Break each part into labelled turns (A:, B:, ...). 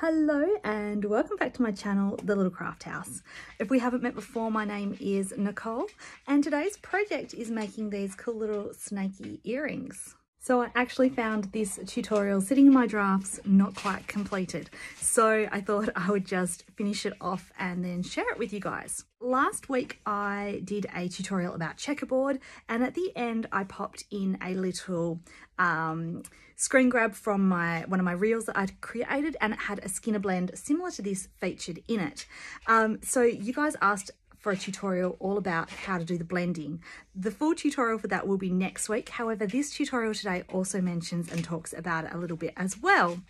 A: Hello and welcome back to my channel, The Little Craft House. If we haven't met before, my name is Nicole and today's project is making these cool little snaky earrings. So I actually found this tutorial sitting in my drafts, not quite completed. So I thought I would just finish it off and then share it with you guys. Last week I did a tutorial about checkerboard and at the end I popped in a little um, screen grab from my one of my reels that I'd created and it had a Skinner blend similar to this featured in it. Um, so you guys asked for a tutorial all about how to do the blending. The full tutorial for that will be next week. However, this tutorial today also mentions and talks about it a little bit as well.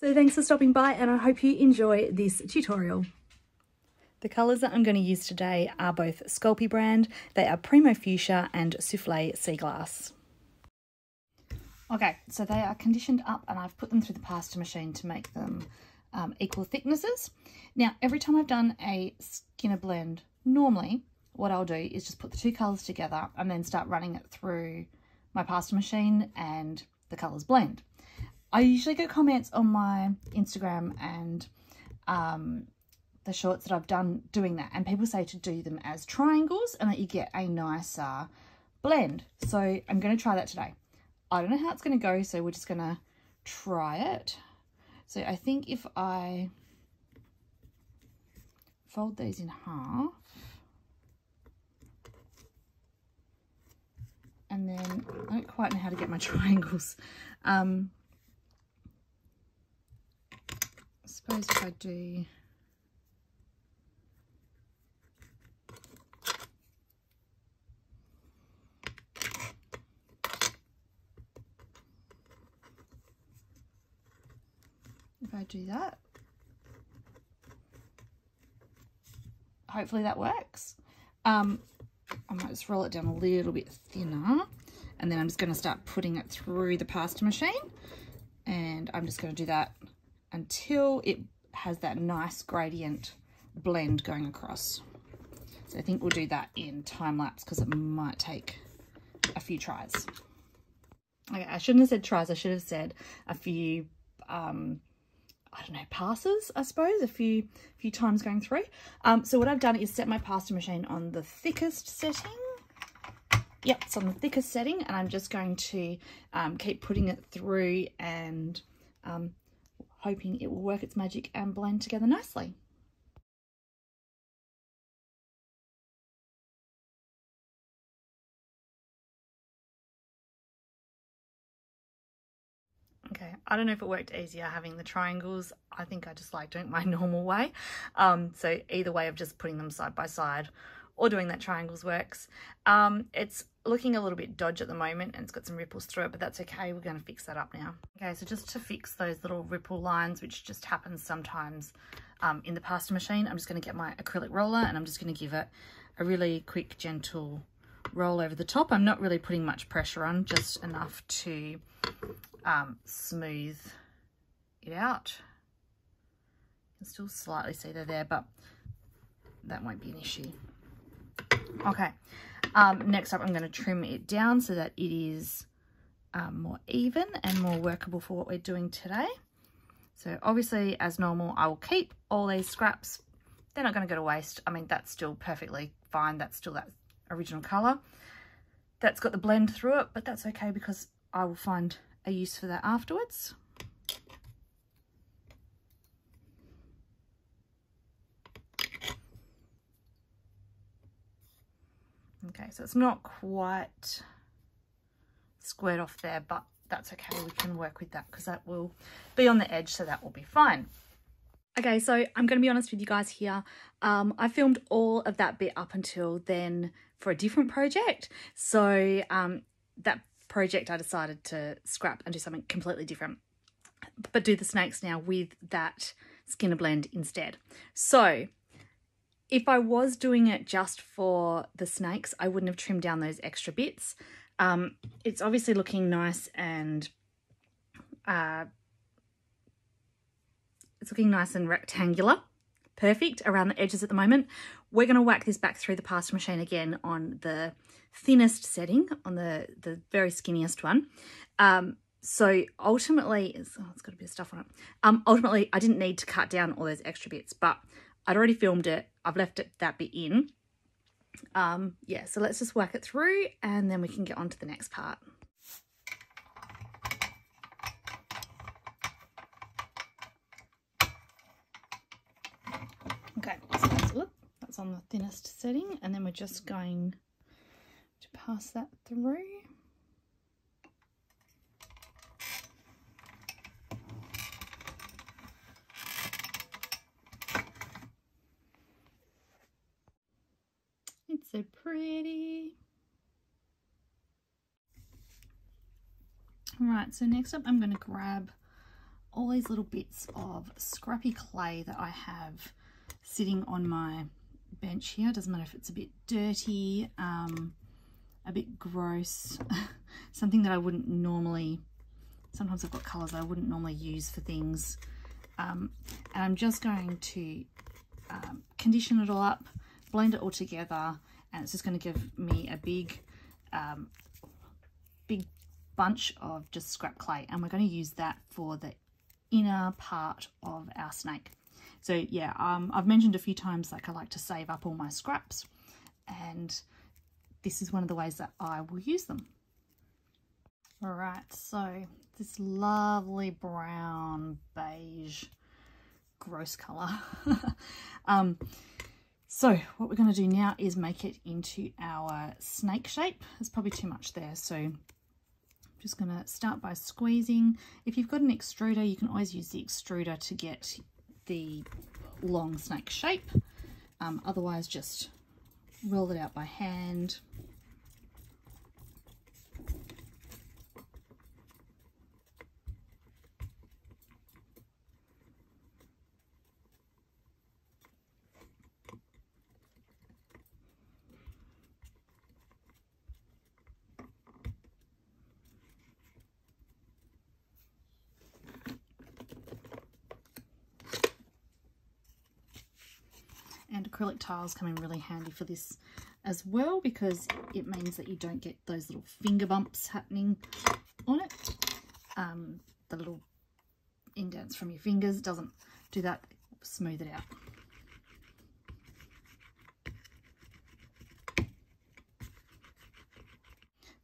A: So thanks for stopping by and I hope you enjoy this tutorial. The colours that I'm going to use today are both Sculpey brand, they are Premo Fuchsia and Souffle Sea Glass. Okay, so they are conditioned up and I've put them through the pasta machine to make them um, equal thicknesses. Now, every time I've done a Skinner blend normally what I'll do is just put the two colours together and then start running it through my pasta machine and the colours blend. I usually get comments on my Instagram and um, the shorts that I've done doing that and people say to do them as triangles and that you get a nicer blend. So I'm going to try that today. I don't know how it's going to go so we're just going to try it. So I think if I fold these in half and then I don't quite know how to get my triangles. Um, I suppose if I do if I do that hopefully that works um, I might just roll it down a little bit thinner and then I'm just going to start putting it through the pasta machine and I'm just going to do that until it has that nice gradient blend going across. So I think we'll do that in time lapse because it might take a few tries. Okay, I shouldn't have said tries, I should have said a few um, I don't know, passes, I suppose, a few few times going through. Um, so what I've done is set my pasta machine on the thickest setting. Yep, it's on the thickest setting, and I'm just going to um, keep putting it through and um, hoping it will work its magic and blend together nicely. I don't know if it worked easier having the triangles. I think I just like doing my normal way. Um, so either way of just putting them side by side or doing that triangles works. Um, it's looking a little bit dodge at the moment and it's got some ripples through it, but that's okay. We're going to fix that up now. Okay, so just to fix those little ripple lines, which just happens sometimes um, in the pasta machine, I'm just going to get my acrylic roller and I'm just going to give it a really quick, gentle roll over the top. I'm not really putting much pressure on, just enough to um, smooth it out. You can still slightly see they're there, but that won't be an issue. Okay, um, next up I'm going to trim it down so that it is um, more even and more workable for what we're doing today. So obviously, as normal, I will keep all these scraps. They're not going to go to waste. I mean, that's still perfectly fine. That's still that original colour. That's got the blend through it, but that's okay because I will find a use for that afterwards. Okay, so it's not quite squared off there, but that's okay. We can work with that because that will be on the edge, so that will be fine. Okay, so I'm going to be honest with you guys here. Um, I filmed all of that bit up until then for a different project. So um, that project I decided to scrap and do something completely different. But do the snakes now with that Skinner blend instead. So if I was doing it just for the snakes, I wouldn't have trimmed down those extra bits. Um, it's obviously looking nice and uh, it's looking nice and rectangular. Perfect around the edges at the moment. We're going to whack this back through the pasta machine again on the thinnest setting, on the, the very skinniest one. Um, so ultimately, it's, oh, it's got a bit of stuff on it. Um, ultimately, I didn't need to cut down all those extra bits, but I'd already filmed it. I've left it that bit in. Um, yeah, so let's just work it through and then we can get on to the next part. Okay, so that's, that's on the thinnest setting and then we're just going to pass that through. It's so pretty. Right, so next up I'm going to grab all these little bits of scrappy clay that I have sitting on my bench here. Doesn't matter if it's a bit dirty, um, a bit gross, something that I wouldn't normally, sometimes I've got colours I wouldn't normally use for things. Um, and I'm just going to um, condition it all up, blend it all together, and it's just going to give me a big, um, big bunch of just scrap clay. And we're going to use that for the inner part of our snake. So yeah, um, I've mentioned a few times like I like to save up all my scraps and this is one of the ways that I will use them. All right, so this lovely brown beige gross color. um, so what we're going to do now is make it into our snake shape. There's probably too much there, so I'm just going to start by squeezing. If you've got an extruder, you can always use the extruder to get the long snake shape. Um, otherwise, just roll it out by hand. and acrylic tiles come in really handy for this as well because it means that you don't get those little finger bumps happening on it. Um, the little indents from your fingers doesn't do that, smooth it out.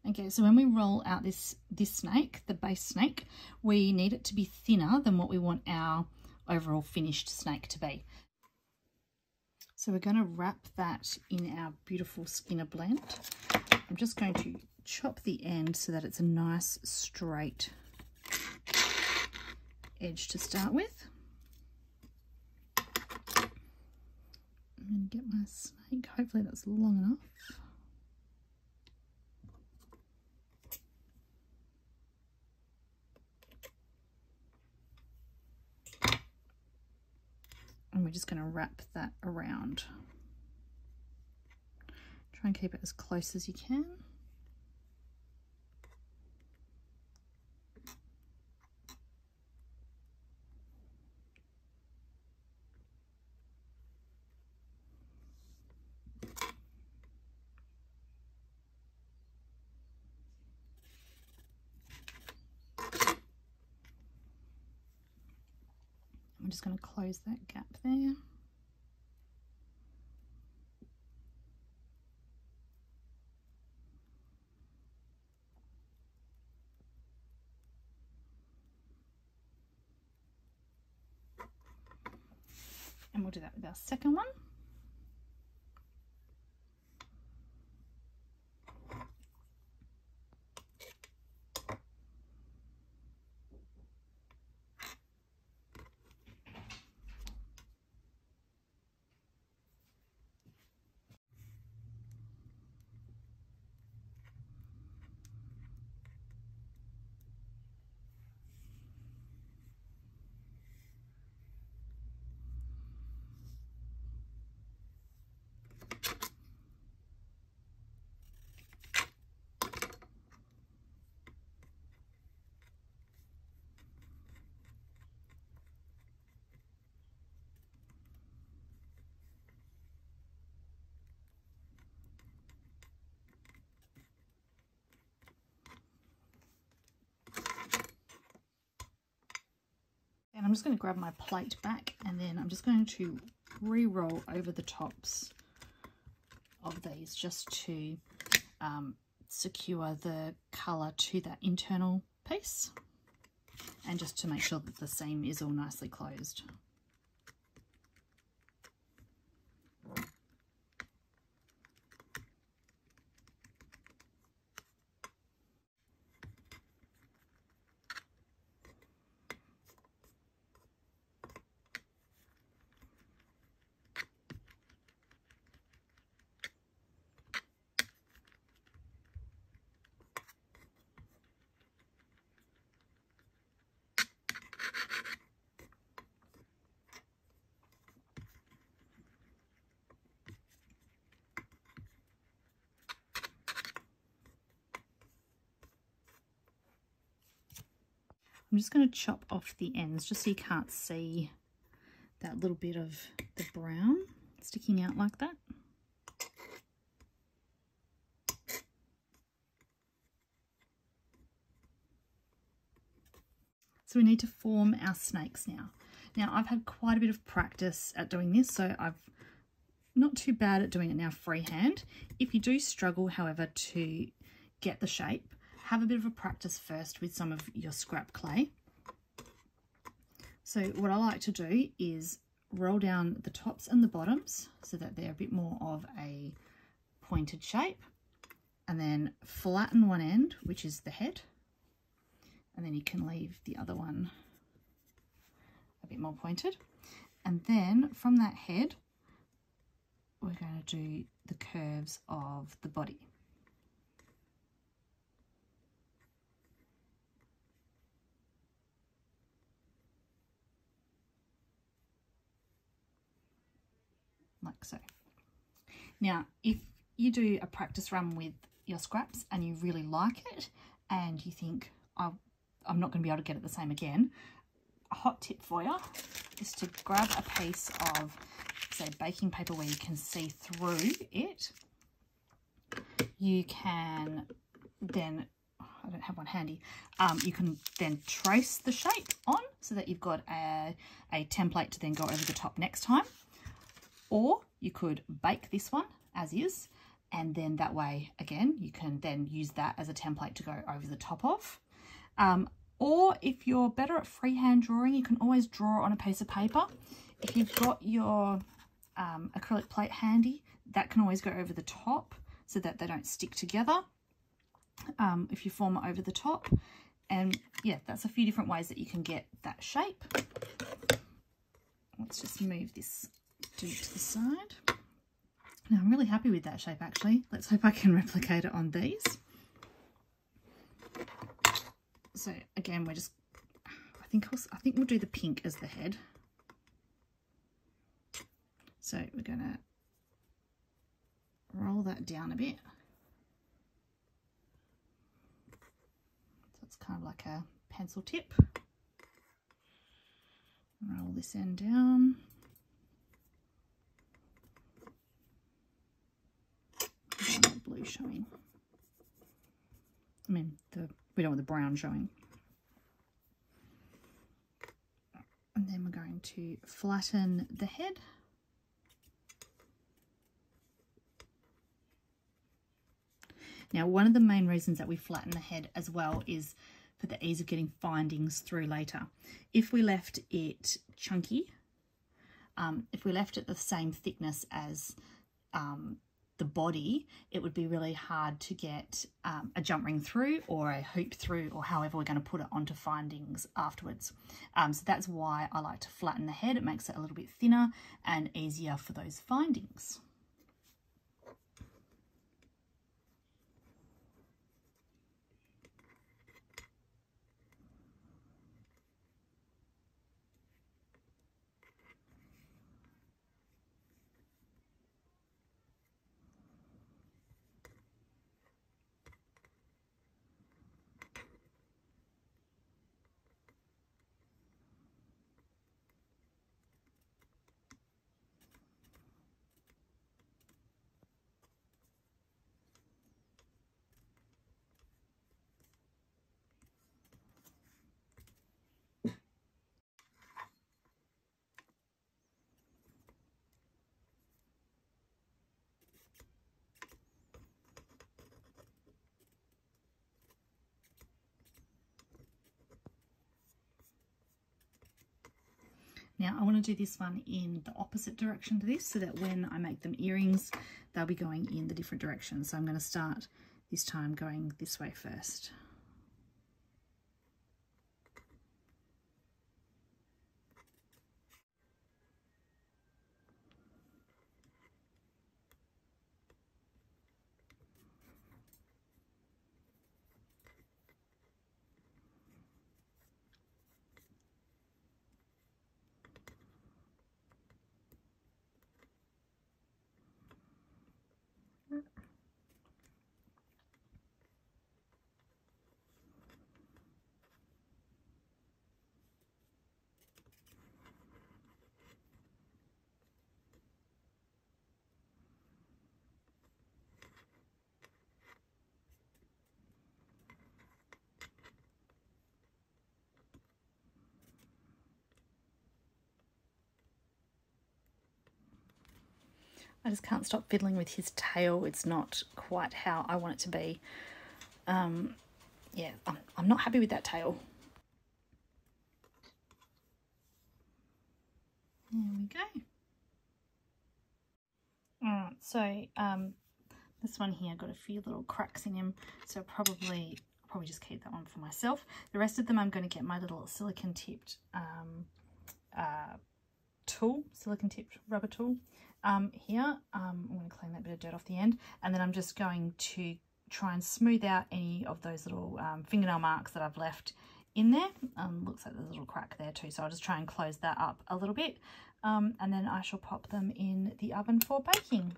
A: Okay, so when we roll out this, this snake, the base snake, we need it to be thinner than what we want our overall finished snake to be. So we're going to wrap that in our beautiful Skinner blend. I'm just going to chop the end so that it's a nice straight edge to start with. I'm going to get my snake. Hopefully that's long enough. Going to wrap that around. Try and keep it as close as you can. I'm just going to close that gap there. We'll do that with our second one. I'm just going to grab my plate back and then I'm just going to re-roll over the tops of these just to um, secure the colour to that internal piece and just to make sure that the seam is all nicely closed. I'm just going to chop off the ends just so you can't see that little bit of the brown sticking out like that. So we need to form our snakes now. Now I've had quite a bit of practice at doing this, so I've not too bad at doing it now freehand. If you do struggle, however, to get the shape, have a bit of a practice first with some of your scrap clay. So what I like to do is roll down the tops and the bottoms so that they're a bit more of a pointed shape and then flatten one end, which is the head, and then you can leave the other one a bit more pointed. And then from that head, we're going to do the curves of the body. Like so. Now, if you do a practice run with your scraps and you really like it and you think, I'm not going to be able to get it the same again, a hot tip for you is to grab a piece of, say, baking paper where you can see through it. You can then, I don't have one handy, um, you can then trace the shape on so that you've got a, a template to then go over the top next time. Or you could bake this one as is, and then that way, again, you can then use that as a template to go over the top of. Um, or if you're better at freehand drawing, you can always draw on a piece of paper. If you've got your um, acrylic plate handy, that can always go over the top so that they don't stick together um, if you form it over the top. And yeah, that's a few different ways that you can get that shape. Let's just move this do to the side. Now I'm really happy with that shape actually. Let's hope I can replicate it on these. So again, we're just, I think, I'll, I think we'll do the pink as the head. So we're going to roll that down a bit. So it's kind of like a pencil tip. Roll this end down. Blue showing. I mean, the we don't want the brown showing. And then we're going to flatten the head. Now, one of the main reasons that we flatten the head as well is for the ease of getting findings through later. If we left it chunky, um, if we left it the same thickness as um, the body, it would be really hard to get um, a jump ring through or a hoop through or however we're going to put it onto findings afterwards. Um, so that's why I like to flatten the head. It makes it a little bit thinner and easier for those findings. Now I want to do this one in the opposite direction to this so that when I make them earrings, they'll be going in the different direction. So I'm going to start this time going this way first. I just can't stop fiddling with his tail. It's not quite how I want it to be. Um, yeah, I'm, I'm not happy with that tail. There we go. Alright, so um, this one here got a few little cracks in him, so probably probably just keep that one for myself. The rest of them I'm going to get my little silicon tipped um, uh, tool, silicon tipped rubber tool, um, here. Um, I'm going to clean that bit of dirt off the end and then I'm just going to try and smooth out any of those little um, fingernail marks that I've left in there. Um, looks like there's a little crack there too, so I'll just try and close that up a little bit um, and then I shall pop them in the oven for baking.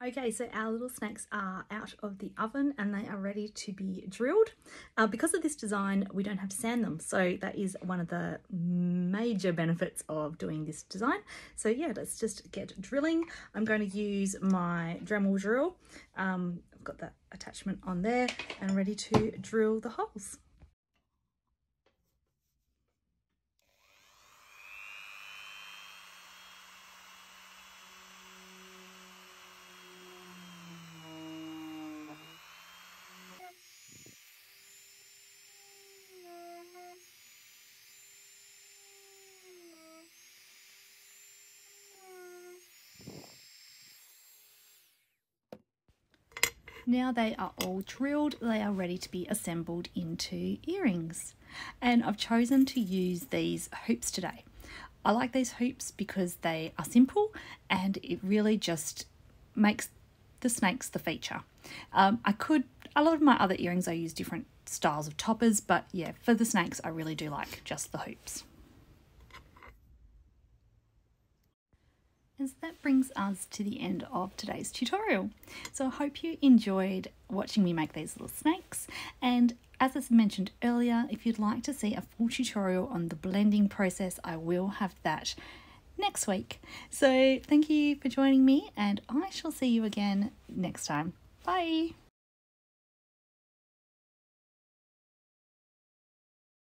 A: Okay, so our little snakes are out of the oven and they are ready to be drilled. Uh, because of this design, we don't have to sand them. So that is one of the major benefits of doing this design. So yeah, let's just get drilling. I'm going to use my Dremel drill. Um, I've got that attachment on there and ready to drill the holes. Now they are all drilled, they are ready to be assembled into earrings. And I've chosen to use these hoops today. I like these hoops because they are simple and it really just makes the snakes the feature. Um, I could, a lot of my other earrings I use different styles of toppers, but yeah, for the snakes I really do like just the hoops. And so that brings us to the end of today's tutorial. So I hope you enjoyed watching me make these little snakes. And as I mentioned earlier, if you'd like to see a full tutorial on the blending process, I will have that next week. So thank you for joining me and I shall see you again next time. Bye!